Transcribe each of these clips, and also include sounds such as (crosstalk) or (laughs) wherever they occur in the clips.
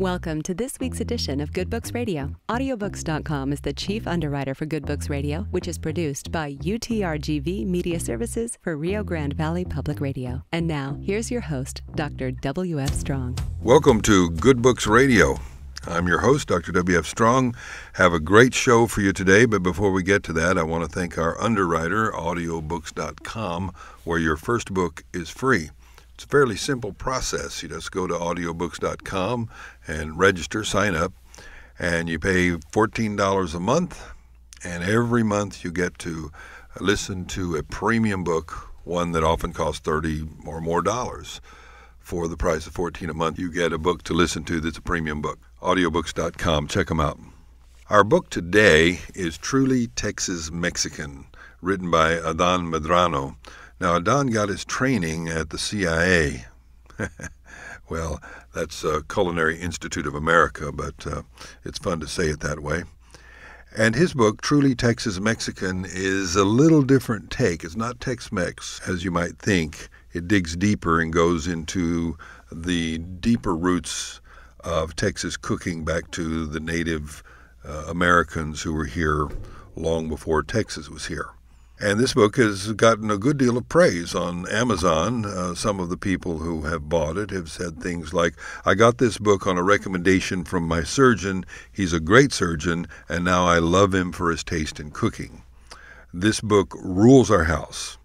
Welcome to this week's edition of Good Books Radio. Audiobooks.com is the chief underwriter for Good Books Radio, which is produced by UTRGV Media Services for Rio Grande Valley Public Radio. And now, here's your host, Dr. W.F. Strong. Welcome to Good Books Radio. I'm your host, Dr. W.F. Strong. Have a great show for you today, but before we get to that, I want to thank our underwriter, audiobooks.com, where your first book is free. It's a fairly simple process. You just go to audiobooks.com and register, sign up, and you pay $14 a month, and every month you get to listen to a premium book, one that often costs 30 or more dollars. For the price of 14 a month, you get a book to listen to that's a premium book. Audiobooks.com, check them out. Our book today is Truly Texas Mexican, written by Adan Medrano. Now, Don got his training at the CIA. (laughs) well, that's uh, Culinary Institute of America, but uh, it's fun to say it that way. And his book, Truly Texas Mexican, is a little different take. It's not Tex Mex, as you might think. It digs deeper and goes into the deeper roots of Texas cooking back to the native uh, Americans who were here long before Texas was here. And this book has gotten a good deal of praise on Amazon. Uh, some of the people who have bought it have said things like, I got this book on a recommendation from my surgeon. He's a great surgeon, and now I love him for his taste in cooking. This book rules our house,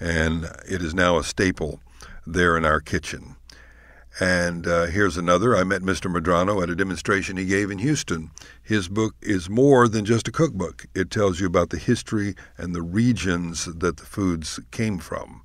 and it is now a staple there in our kitchen. And uh, here's another. I met Mr. Medrano at a demonstration he gave in Houston. His book is more than just a cookbook, it tells you about the history and the regions that the foods came from.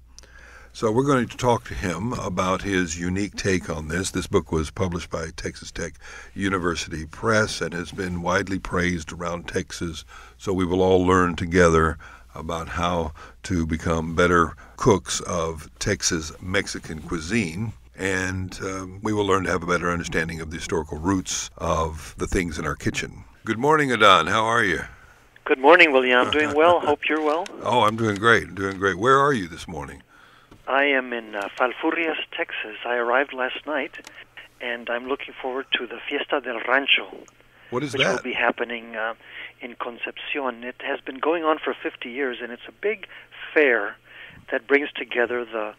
So we're going to talk to him about his unique take on this. This book was published by Texas Tech University Press and has been widely praised around Texas. So we will all learn together about how to become better cooks of Texas Mexican cuisine and um, we will learn to have a better understanding of the historical roots of the things in our kitchen. Good morning, Adan. How are you? Good morning, William. I'm doing well. (laughs) Hope you're well. Oh, I'm doing great. I'm doing great. Where are you this morning? I am in uh, Falfurrias, Texas. I arrived last night, and I'm looking forward to the Fiesta del Rancho. What is which that? will be happening uh, in Concepcion. It has been going on for 50 years, and it's a big fair that brings together the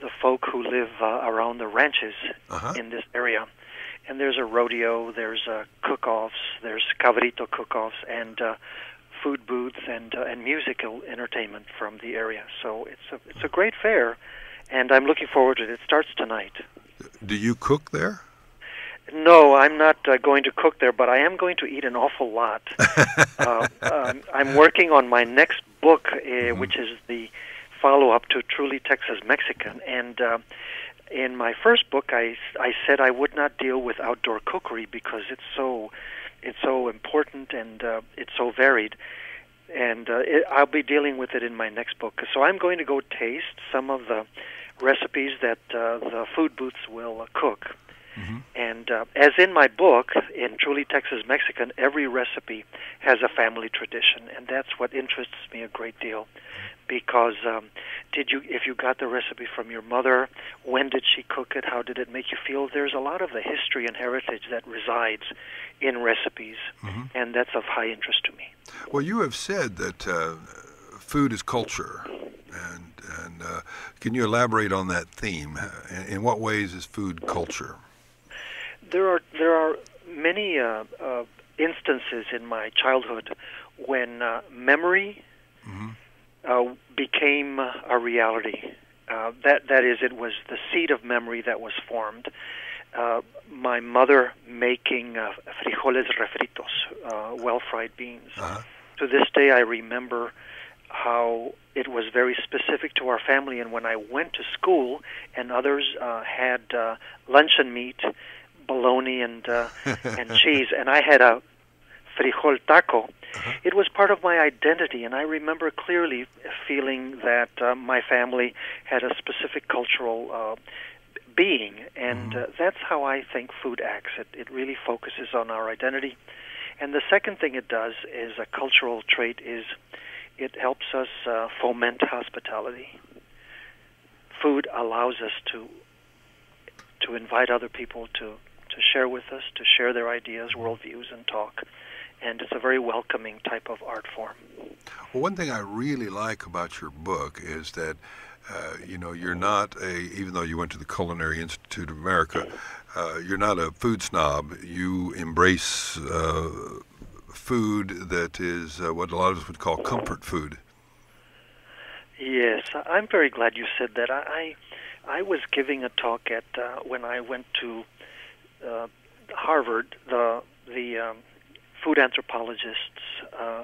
the folk who live uh, around the ranches uh-huh. in this area. And there's a rodeo, there's uh, cook-offs, there's cabrito cook-offs, and uh, food booths and uh, and musical entertainment from the area. So it's a it's a great fair, and I'm looking forward to it. It starts tonight. Do you cook there? No, I'm not uh, going to cook there, but I am going to eat an awful lot. (laughs) uh, um, I'm working on my next book, uh, mm-hmm. which is the follow up to Truly Texas Mexican. And uh, in my first book, I, I said I would not deal with outdoor cookery because it's so it's so important and uh, it's so varied. And uh, it, I'll be dealing with it in my next book. So I'm going to go taste some of the recipes that uh, the food booths will uh, cook. Mm-hmm. And uh, as in my book, in Truly Texas Mexican, every recipe has a family tradition, and that's what interests me a great deal. Because um, did you, if you got the recipe from your mother, when did she cook it? How did it make you feel? There's a lot of the history and heritage that resides in recipes, mm-hmm. and that's of high interest to me. Well, you have said that uh, food is culture, and and uh, can you elaborate on that theme? In, in what ways is food culture? there are there are many uh, uh, instances in my childhood when uh, memory mm-hmm. Uh, became a reality. Uh, that that is, it was the seed of memory that was formed. Uh, my mother making uh, frijoles refritos, uh, well-fried beans. Uh-huh. To this day, I remember how it was very specific to our family. And when I went to school, and others uh, had uh, luncheon meat, bologna and uh, (laughs) and cheese, and I had a frijol taco. Uh-huh. It was part of my identity, and I remember clearly feeling that uh, my family had a specific cultural uh, being, and Mm-hmm. uh, that's how I think food acts. It, it really focuses on our identity. And the second thing it does is a cultural trait is it helps us uh, foment hospitality. Food allows us to to invite other people to to share with us, to share their ideas, worldviews, and talk. And it's a very welcoming type of art form. Well, one thing I really like about your book is that uh, you know, you're not a, even though you went to the Culinary Institute of America, uh, you're not a food snob. You embrace uh, food that is uh, what a lot of us would call comfort food. Yes, I'm very glad you said that. I I was giving a talk at uh, when I went to uh, Harvard. The the um, food anthropologists uh,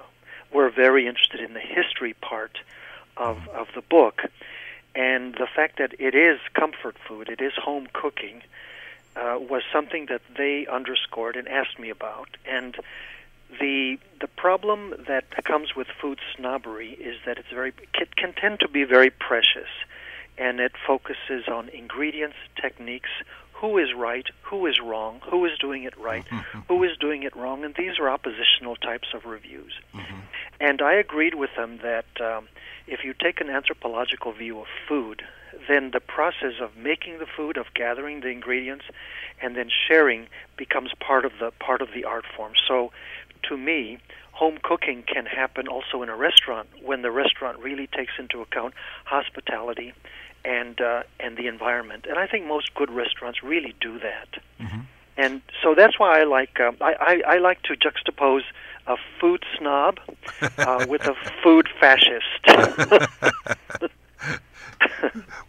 were very interested in the history part of of the book, and the fact that it is comfort food, it is home cooking, uh, was something that they underscored and asked me about. And the the problem that comes with food snobbery is that it's very it can tend to be very precious, and it focuses on ingredients, techniques, who is right, who is wrong, who is doing it right, mm-hmm. who is doing it wrong, and these are oppositional types of reviews. Mm-hmm. And I agreed with them that um, if you take an anthropological view of food, then the process of making the food, of gathering the ingredients, and then sharing becomes part of the part of the art form. So, to me, home cooking can happen also in a restaurant when the restaurant really takes into account hospitality and uh, and the environment. And I think most good restaurants really do that. Mm-hmm. And so that's why I like um, I, I, I like to juxtapose a food snob uh, (laughs) with a food fascist. (laughs)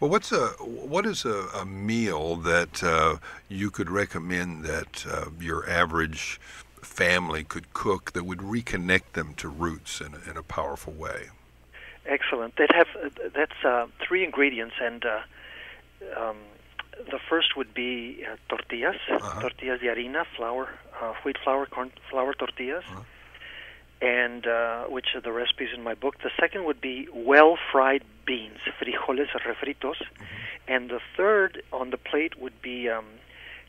well, what's a what is a, a meal that uh, you could recommend that uh, your average family could cook that would reconnect them to roots in a, in a powerful way? Excellent. That have uh, that's uh, three ingredients, and uh, um, the first would be tortillas, uh-huh. tortillas de harina, flour, wheat flour, corn flour tortillas. Uh-huh and uh, which are the recipes in my book. The second would be well fried beans, frijoles refritos, mm-hmm. and the third on the plate would be um,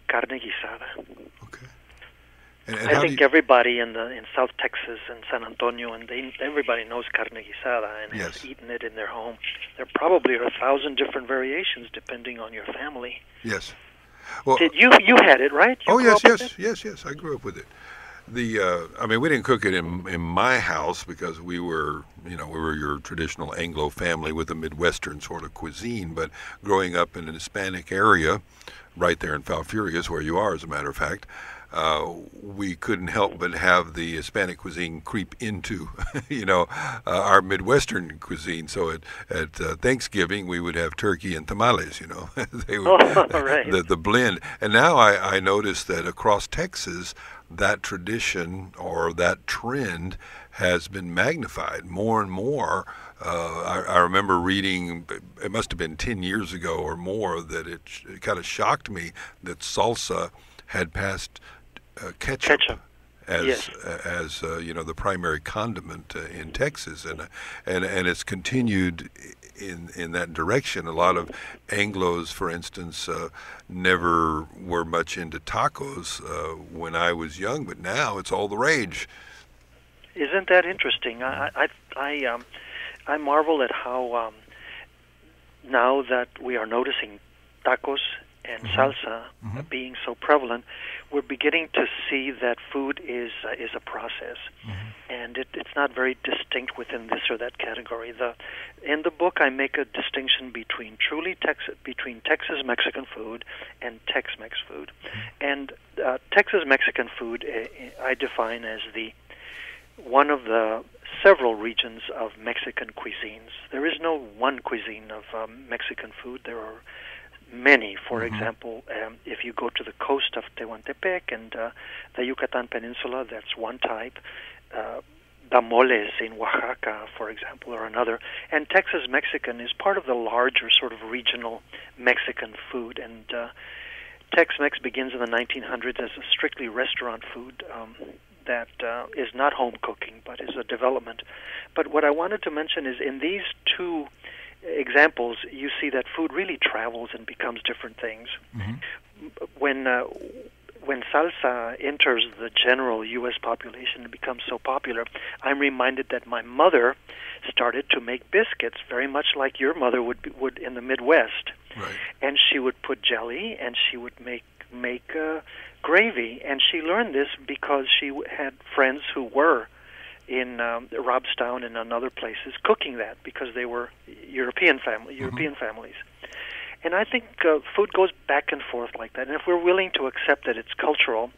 carne guisada. Okay. And, and I think you... everybody in the in South Texas and San Antonio and they, everybody knows carne guisada and yes. has eaten it in their home. There probably are a thousand different variations depending on your family. Yes. Well, Did you you had it right? You oh yes, yes, yes, yes. I grew up with it the uh, I mean we didn't cook it in in my house because we were you know we were your traditional Anglo family with a Midwestern sort of cuisine but growing up in an Hispanic area right there in Falfurrias where you are as a matter of fact uh, we couldn't help but have the Hispanic cuisine creep into, (laughs) you know, uh, our Midwestern cuisine. So at at uh, Thanksgiving we would have turkey and tamales, you know, (laughs) they would, oh, (laughs) right. the the blend. And now I I noticed that across Texas that tradition or that trend has been magnified more and more. Uh, I, I, remember reading, it must have been 10 years ago or more, that it, it kind of shocked me that salsa had passed uh, ketchup, ketchup. As yes. as uh, you know the primary condiment uh, in Texas and and and it's continued in in that direction. A lot of Anglo's, for instance, uh, never were much into tacos uh, when I was young, but now it's all the rage. Isn't that interesting? I I I, um, I marvel at how um, now that we are noticing tacos and mm-hmm. salsa mm-hmm. being so prevalent, we're beginning to see that food is uh, is a process, mm-hmm. and it, it's not very distinct within this or that category. The in the book, I make a distinction between truly Texas between Texas Mexican food and Tex-Mex food, mm-hmm. and uh, Texas Mexican food uh, I define as the one of the several regions of Mexican cuisines. There is no one cuisine of um, Mexican food. There are many. For mm-hmm. example, um, if you go to the coast of Tehuantepec and uh, the Yucatan Peninsula, that's one type. Uh, Damoles in Oaxaca, for example, or another. And Texas Mexican is part of the larger sort of regional Mexican food. And uh, Tex Mex begins in the 1900s as a strictly restaurant food. Um, that uh, is not home cooking, but is a development. But what I wanted to mention is in these two examples, you see that food really travels and becomes different things. Mm-hmm. When uh, when salsa enters the general U.S. population and becomes so popular, I'm reminded that my mother started to make biscuits, very much like your mother would be, would in the Midwest. Right. And she would put jelly, and she would make make uh, gravy, and she learned this because she had friends who were in um, Robstown and in other places cooking that because they were European family, European families. And I think uh, food goes back and forth like that. And if we're willing to accept that it's cultural,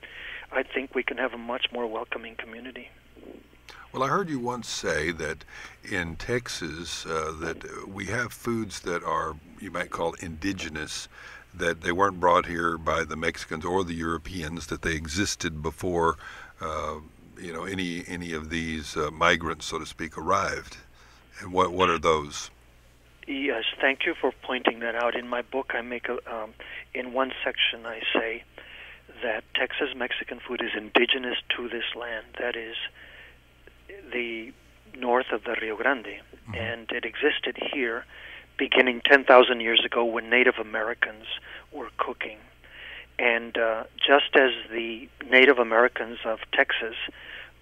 I think we can have a much more welcoming community. Well, I heard you once say that in Texas uh, that we have foods that are you might call indigenous, that they weren't brought here by the Mexicans or the Europeans, that they existed before uh, you know any any of these uh, migrants, so to speak, arrived. And what what are those? Yes, thank you for pointing that out. In my book, I make a um, in one section I say that Texas Mexican food is indigenous to this land. That is the north of the Rio Grande, mm-hmm. and it existed here beginning 10,000 years ago when Native Americans were cooking. And uh, just as the Native Americans of Texas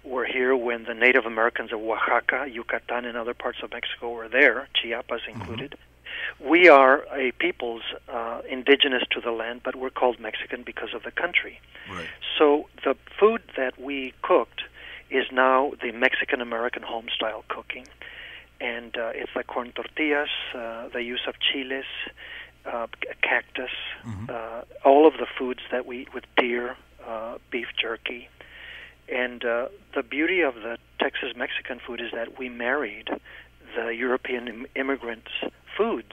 were here when the Native Americans of Oaxaca, Yucatan, and other parts of Mexico were there, Chiapas mm-hmm. included, mm-hmm. we are a peoples uh, indigenous to the land, but we're called Mexican because of the country. Right. So the food that we cooked is now the Mexican American home style cooking. And uh, it's the corn tortillas, uh, the use of chiles, uh, cactus, mm-hmm. uh, all of the foods that we eat with deer, uh, beef jerky. And uh, the beauty of the Texas Mexican food is that we married the European Im- immigrants' foods.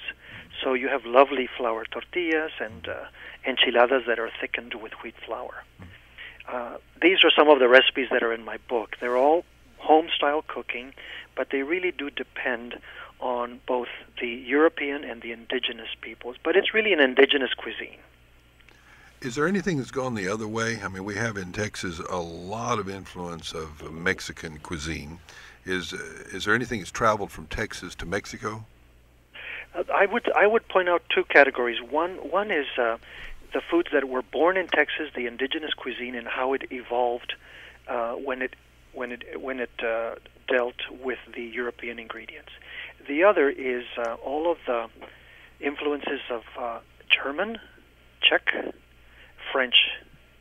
So you have lovely flour tortillas and uh, enchiladas that are thickened with wheat flour. Mm-hmm. Uh, these are some of the recipes that are in my book. They're all home style cooking, but they really do depend on both the European and the indigenous peoples. But it's really an indigenous cuisine. Is there anything that's gone the other way? I mean, we have in Texas a lot of influence of Mexican cuisine. Is uh, is there anything that's traveled from Texas to Mexico? Uh, I would I would point out two categories. One one is uh, the foods that were born in Texas, the indigenous cuisine, and how it evolved uh, when it when it when it uh, dealt with the European ingredients. The other is uh, all of the influences of uh, German, Czech, French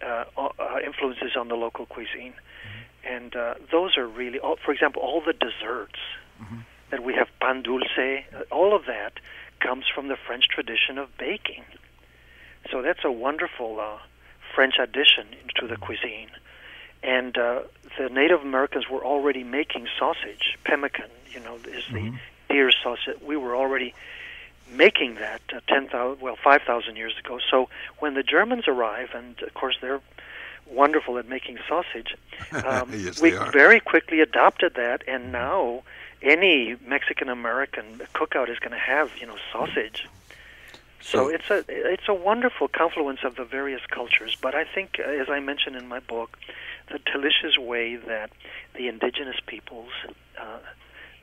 uh, uh, influences on the local cuisine, mm-hmm. and those are really, all, for example, all the desserts mm-hmm. that we have pan dulce. all of that comes from the French tradition of baking. So that's a wonderful uh, French addition to the cuisine. And uh, the Native Americans were already making sausage. Pemmican, you know, is the mm-hmm. Deer sausage. We were already making that uh, 10,000, well, 5,000 years ago. So when the Germans arrive, and of course they're wonderful at making sausage, (laughs) um, yes, we very quickly adopted that, and now any Mexican American cookout is going to have, you know, sausage. So it's a it's a wonderful confluence of the various cultures. But I think, uh, as I mentioned in my book, the delicious way that the indigenous peoples uh,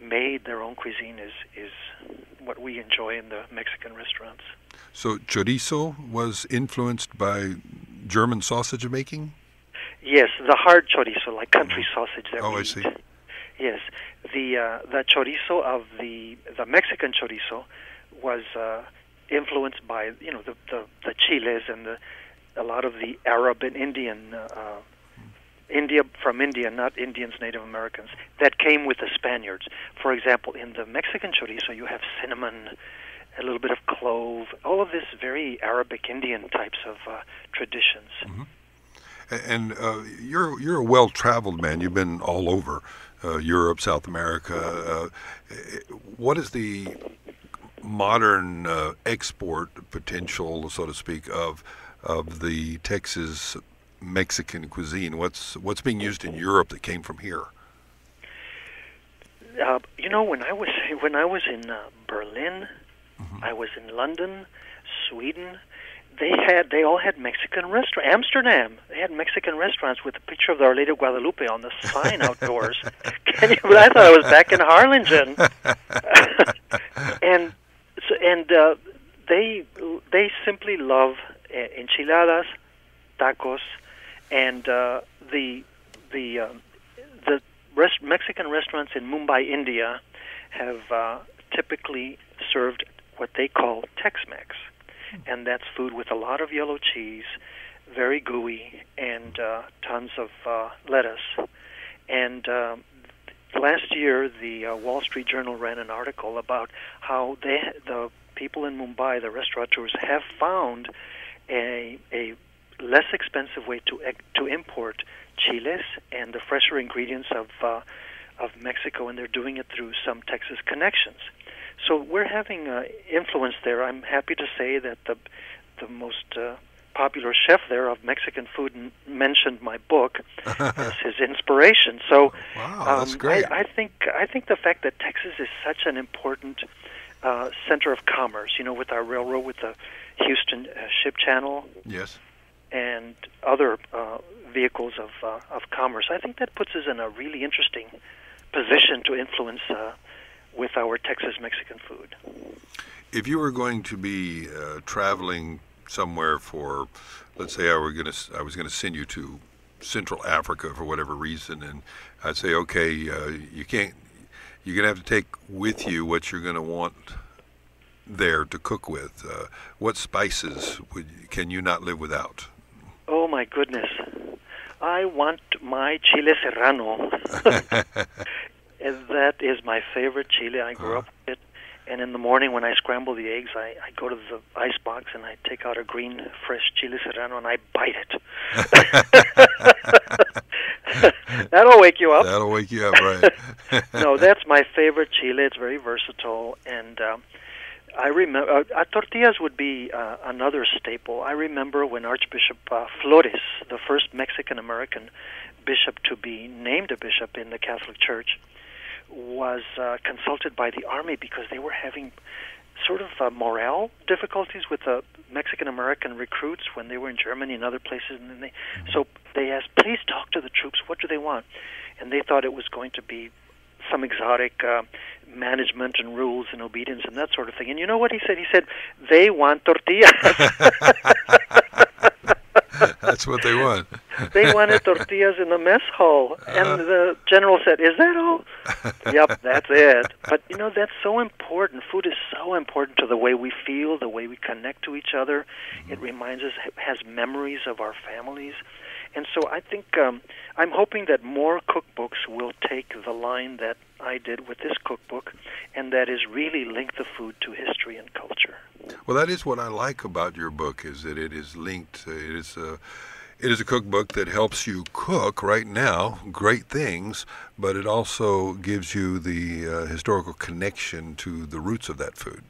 made their own cuisine is is what we enjoy in the Mexican restaurants. So chorizo was influenced by German sausage making. Yes, the hard chorizo, like country oh. sausage that oh, we I see. Eat. Yes, the uh, the chorizo of the the Mexican chorizo was. Uh, influenced by you know the the, the chiles and the a lot of the Arab and Indian uh, India from India, not Indians, Native Americans, that came with the Spaniards. For example, in the Mexican chorizo, you have cinnamon, a little bit of clove, all of this very Arabic Indian types of uh, traditions. Mm-hmm. And uh, you're you're a well-traveled man. You've been all over uh, Europe, South America. Uh, what is the modern uh, export potential, so to speak, of of the Texas Mexican cuisine? What's what's being used in Europe that came from here? Uh, you know, when I was (laughs) when I was in uh, Berlin, mm-hmm. I was in London, Sweden. They had they all had Mexican restaurant. Amsterdam, they had Mexican restaurants with a picture of the Our Lady of Guadalupe on the sign outdoors. (laughs) Can you? I thought I was back in Harlingen. (laughs) and so, and uh, they they simply love uh, enchiladas, tacos, and uh, the the uh, the rest- Mexican restaurants in Mumbai, India, have uh, typically served what they call Tex-Mex, and that's food with a lot of yellow cheese, very gooey, and uh, tons of uh, lettuce. And um, last year, the uh, Wall Street Journal ran an article about how they, the people in Mumbai, the restaurateurs, have found a, a less expensive way to to import chiles and the fresher ingredients of uh, of Mexico, and they're doing it through some Texas connections. So we're having uh, influence there. I'm happy to say that the the most uh, popular chef there of Mexican food n- mentioned my book (laughs) as his inspiration. So wow, that's um, great. I, I think I think the fact that Texas is such an important uh, center of commerce, you know, with our railroad, with the Houston uh, Ship Channel, yes, and other uh, vehicles of uh, of commerce, I think that puts us in a really interesting position to influence uh, with our Texas Mexican food. If you were going to be uh, traveling somewhere for, let's say I were going to, I was going to send you to Central Africa for whatever reason, and I'd say, okay, uh, you can't, you're going to have to take with you what you're going to want there to cook with. Uh, what spices would, can you not live without? Oh my goodness. I want my chile serrano. (laughs) that is my favorite chile. I grew uh-huh. up with it. And in the morning when I scramble the eggs, I, I go to the ice box and I take out a green, fresh chile serrano and I bite it. (laughs) That'll wake you up. That'll wake you up, right? (laughs) no, that's my favorite chile. It's very versatile. And um, I remember uh, uh, tortillas would be uh, another staple. I remember when Archbishop uh, Flores, the first Mexican American bishop to be named a bishop in the Catholic Church, was uh, consulted by the army because they were having sort of uh, morale difficulties with the Mexican American recruits when they were in Germany and other places. And they, so they asked, "Please talk to the troops. What do they want?" And they thought it was going to be some exotic uh, management and rules and obedience and that sort of thing. And you know what he said? He said they want tortillas. (laughs) That's what they want. (laughs) they wanted tortillas in the mess hall, and uh, the general said, "Is that all?" (laughs) yep, that's it. But you know that's so important. Food is so important to the way we feel, the way we connect to each other. Mm-hmm. It reminds us, has memories of our families. And so I think um, I'm hoping that more cookbooks will take the line that I did with this cookbook, and that is really link the food to history and culture. Well, that is what I like about your book is that it is linked. Uh, it is a it is a cookbook that helps you cook right now great things, but it also gives you the uh, historical connection to the roots of that food.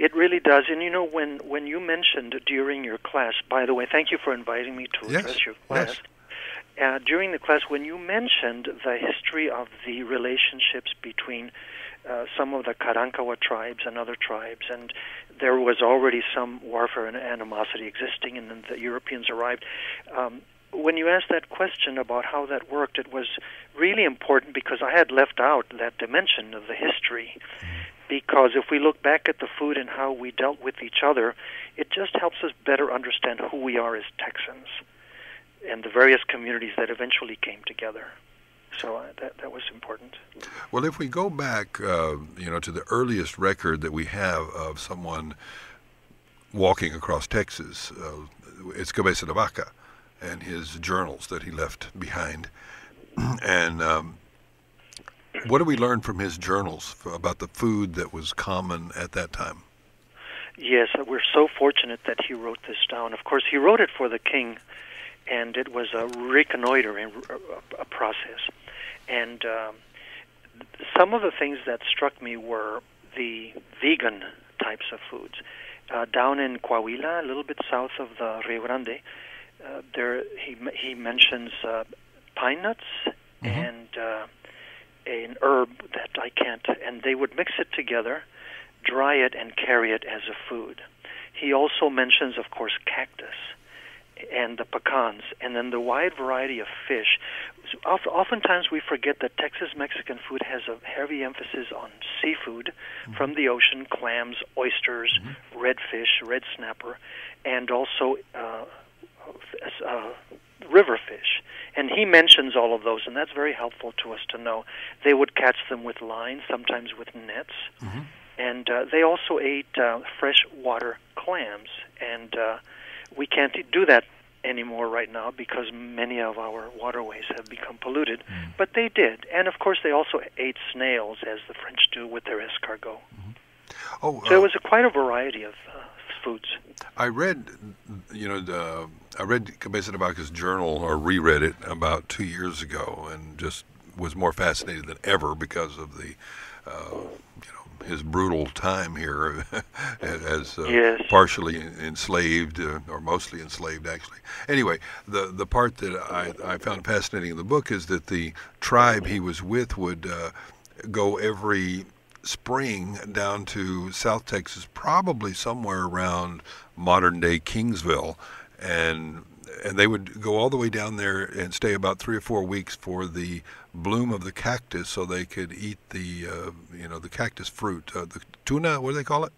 It really does. And you know, when, when you mentioned during your class, by the way, thank you for inviting me to yes. address your class. Yes. Uh, during the class, when you mentioned the history of the relationships between uh, some of the Karankawa tribes and other tribes, and there was already some warfare and animosity existing, and then the Europeans arrived. Um, when you asked that question about how that worked, it was really important because I had left out that dimension of the history. Because if we look back at the food and how we dealt with each other, it just helps us better understand who we are as Texans and the various communities that eventually came together. So uh, that that was important. Well, if we go back, uh, you know, to the earliest record that we have of someone walking across Texas, uh, it's Cabeza de Vaca and his journals that he left behind, (clears throat) and um, what do we learn from his journals about the food that was common at that time? Yes, we're so fortunate that he wrote this down. Of course, he wrote it for the king, and it was a reconnoitering a process. And um, some of the things that struck me were the vegan types of foods. Uh, down in Coahuila, a little bit south of the Rio Grande, uh, there he he mentions uh, pine nuts mm-hmm. and uh, an herb that I can't, and they would mix it together, dry it, and carry it as a food. He also mentions, of course, cactus and the pecans, and then the wide variety of fish. Oftentimes, we forget that Texas Mexican food has a heavy emphasis on seafood mm-hmm. from the ocean clams, oysters, mm-hmm. redfish, red snapper, and also uh, uh, river fish. And he mentions all of those, and that's very helpful to us to know. They would catch them with lines, sometimes with nets. Mm-hmm. And uh, they also ate uh, freshwater clams. And uh, we can't do that anymore right now because many of our waterways have become polluted. Mm. But they did, and of course they also ate snails, as the French do with their escargot. Oh, So uh, it was a, quite a variety of uh, foods. I read, you know, the, I read Cabeza de Vaca's journal or reread it about two years ago, and just was more fascinated than ever because of the, uh, you know, his brutal time here (laughs) as uh, Yes. partially enslaved uh, or mostly enslaved, actually. Anyway, the the part that I I found fascinating in the book is that the tribe he was with would uh, go every spring down to South Texas, probably somewhere around modern day Kingsville, and and they would go all the way down there and stay about three or four weeks for the bloom of the cactus, so they could eat the uh, you know the cactus fruit, uh, the tuna. What do they call it?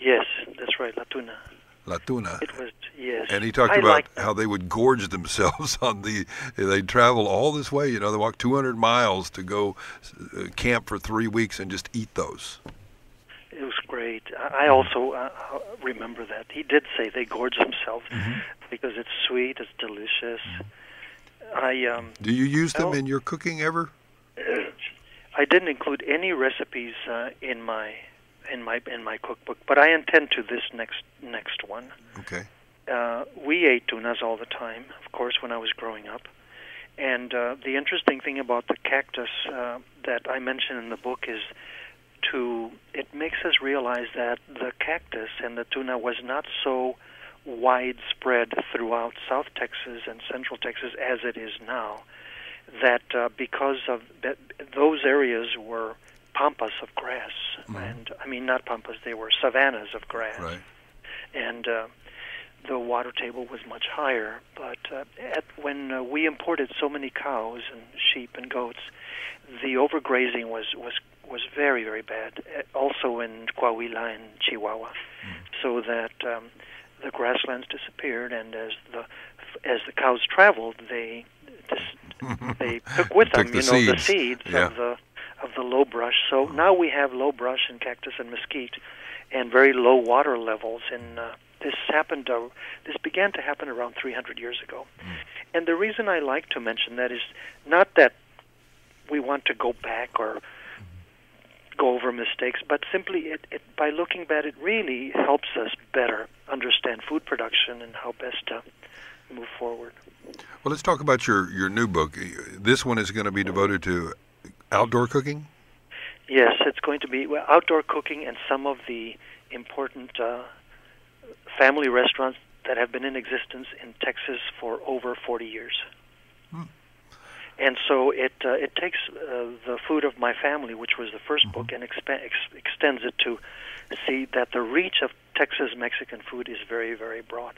Yes, that's right, La Tuna. La tuna. It was yes. And he talked I about how they would gorge themselves (laughs) on the. They'd travel all this way, you know, they walk 200 miles to go uh, camp for three weeks and just eat those. It was great. I also uh, uh, remember that he did say they gorge themselves Mm-hmm. because it's sweet, it's delicious. I um, Do you use them Well- in your cooking ever? (clears throat) I didn't include any recipes uh, in my in my in my cookbook, but I intend to this next next one. Okay. Uh, we ate tunas all the time, of course, when I was growing up. And uh, the interesting thing about the cactus uh, that I mention in the book is to it makes us realize that the cactus and the tuna was not so widespread throughout South Texas and Central Texas as it is now. That uh, because of that, those areas were pampas of grass, and I mean not pampas; they were savannas of grass Right. and uh, the water table was much higher. But uh, at, when uh, we imported so many cows and sheep and goats, the overgrazing was was was very very bad. Uh, Also in Coahuila and Chihuahua, so that um, the grasslands disappeared, and as the as the cows traveled, they dis- (laughs) they took with them, Took the you know, the seeds. seeds Yeah. of the of the low brush. So now we have low brush and cactus and mesquite, and very low water levels. And uh, this happened. Uh, this began to happen around 300 years ago. And the reason I like to mention that is not that we want to go back or go over mistakes, but simply it, it by looking back, it really helps us better understand food production and how best to move forward. Well, let's talk about your, your new book. This one is going to be devoted to outdoor cooking. Yes, it's going to be well, outdoor cooking and some of the important uh, family restaurants that have been in existence in Texas for over 40 years. And so it uh, it takes uh, the food of my family, which was the 1st book, and expa- ex- extends it to see that the reach of Texas Mexican food is very very broad.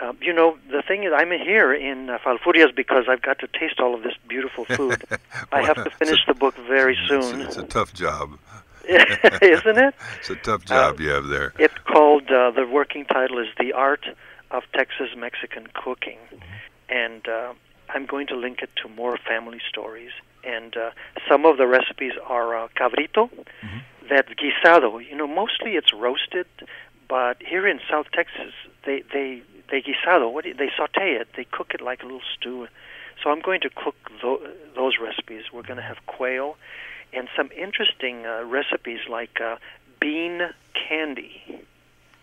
Uh, you know, the thing is, I'm here in uh, Falfurrias because I've got to taste all of this beautiful food. (laughs) I have to finish the book very It's, soon. it's a tough job. (laughs) isn't it? (laughs) It's a tough job you have there. It's called uh, the working title is the art of Texas Mexican cooking, and uh, I'm going to link it to more family stories. And uh, some of the recipes are uh, cabrito, that's guisado. You know, mostly it's roasted, but here in South Texas, they they they guisado. What do you, they saute it? They cook it like a little stew. So I'm going to cook tho- those recipes. We're going to have quail and some interesting uh, recipes like uh, bean candy.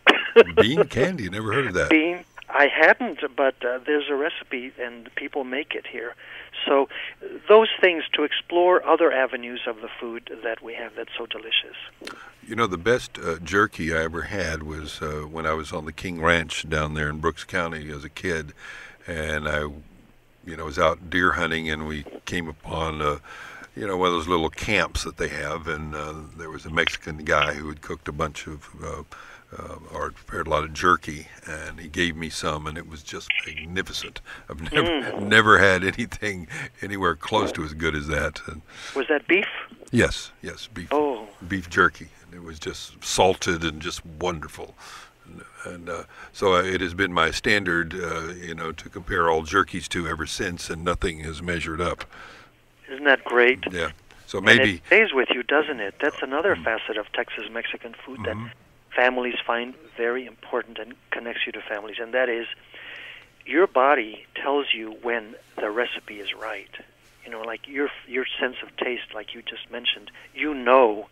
(laughs) Bean candy. Never heard of that. Bean. I hadn't, but uh, there's a recipe, and people make it here. So, those things to explore other avenues of the food that we have that's so delicious. You know, the best uh, jerky I ever had was uh, when I was on the King Ranch down there in Brooks County as a kid, and I, you know, was out deer hunting, and we came upon, uh, you know, one of those little camps that they have, and uh, there was a Mexican guy who had cooked a bunch of. Uh, uh, or prepared a lot of jerky, and he gave me some, and it was just magnificent. I've (laughs) never never had anything anywhere close to as good as that. And Was that beef? yes, yes, beef Oh, beef jerky. And it was just salted and just wonderful. And, and uh, so it has been my standard, uh, you know, to compare all jerkies to ever since, and nothing has measured up. isn't that great? Yeah. So And maybe, it stays with you, doesn't it? That's another facet of Texas Mexican food that families find very important and connects you to families, and that is your body tells you when the recipe is right. You know, like your your sense of taste, like you just mentioned, you know,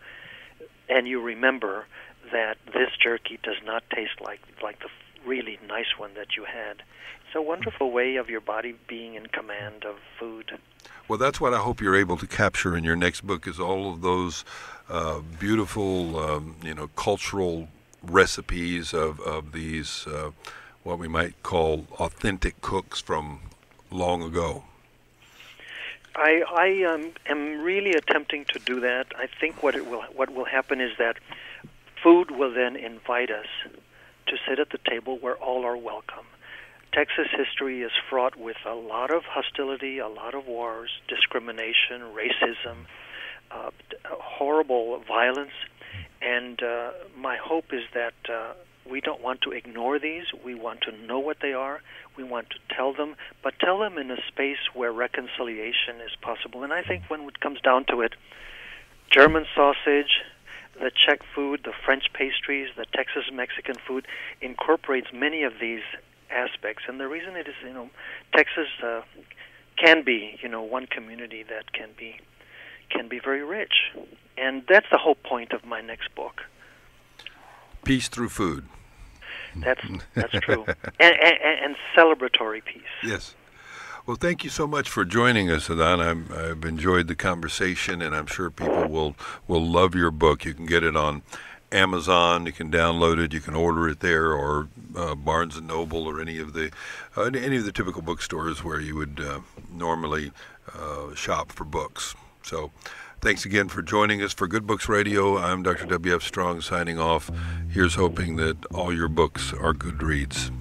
and you remember that this jerky does not taste like like the really nice one that you had. It's a wonderful way of your body being in command of food. Well, that's what I hope you're able to capture in your next book is all of those uh, beautiful, um, you know, cultural recipes of, of these, uh, what we might call authentic cooks from long ago. I, I um, am really attempting to do that. I think what it will what will happen is that food will then invite us to sit at the table where all are welcome. Texas history is fraught with a lot of hostility, a lot of wars, discrimination, racism, uh, horrible violence, and uh, my hope is that uh, we don't want to ignore these. We want to know what they are. We want to tell them, but tell them in a space where reconciliation is possible. And I think when it comes down to it, German sausage, the Czech food, the French pastries, the Texas Mexican food incorporates many of these aspects. And the reason it is, you know, Texas uh, can be, you know, one community that can be can be very rich, and that's the whole point of my next book. Peace through food. That's that's true, (laughs) and, and, and celebratory piece. Yes. Well, thank you so much for joining us, Adan. i have enjoyed the conversation, and I'm sure people will will love your book. You can get it on Amazon. You can download it. You can order it there, or uh, Barnes and Noble, or any of the uh, any of the typical bookstores where you would uh, normally uh, shop for books. So. Thanks again for joining us for Good Books Radio. I'm Dr. W.F. Strong signing off. Here's hoping that all your books are good reads.